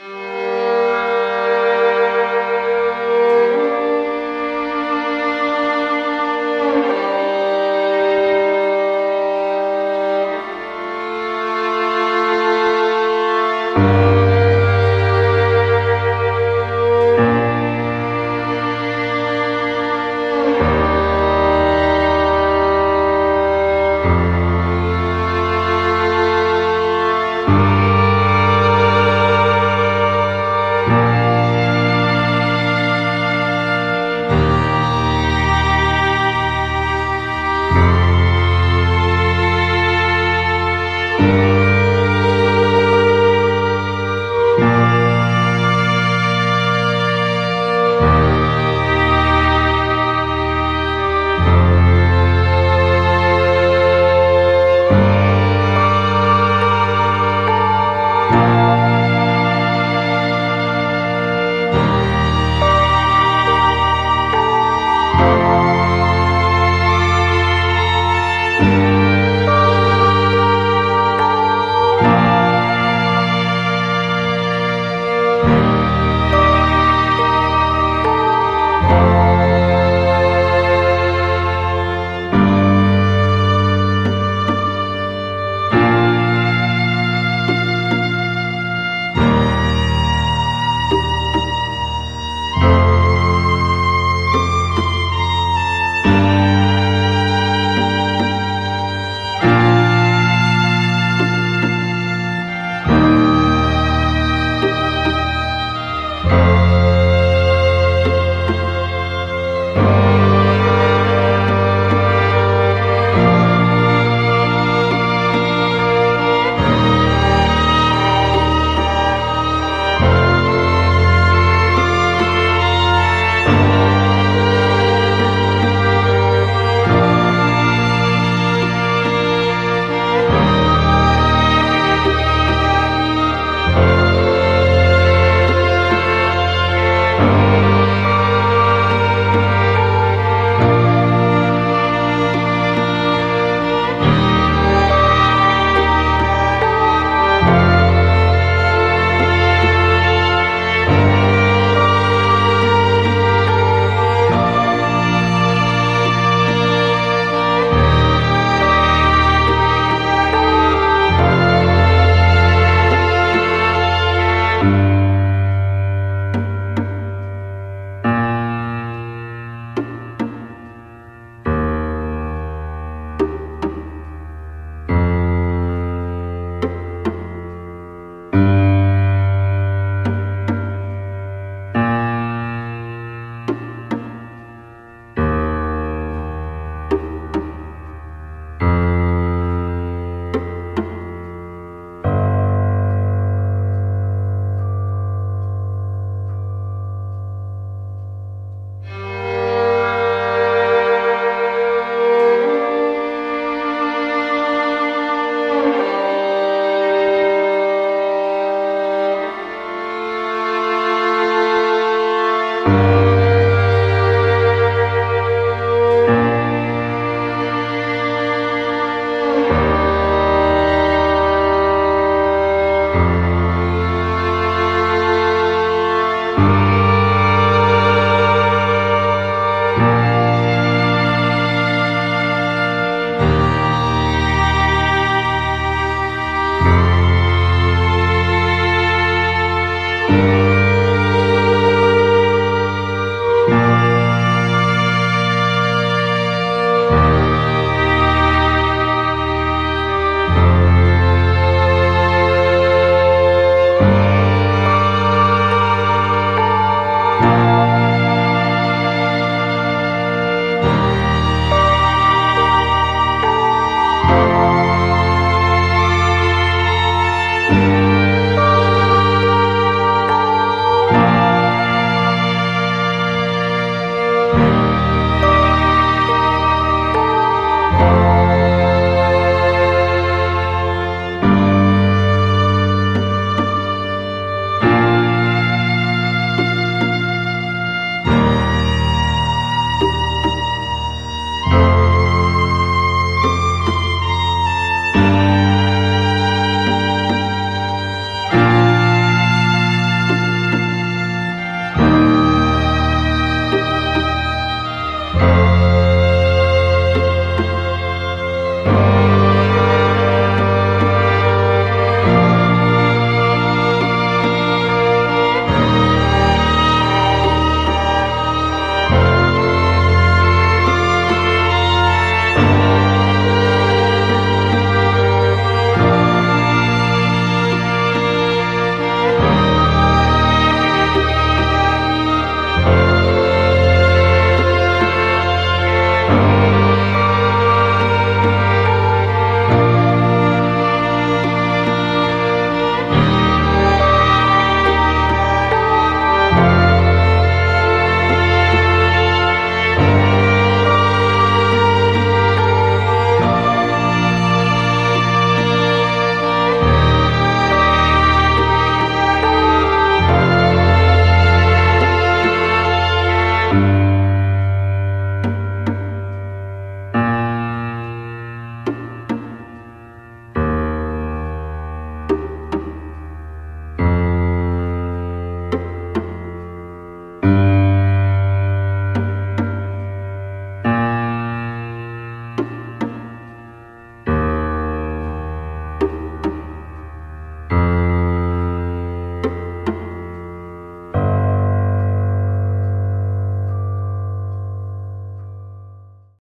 you you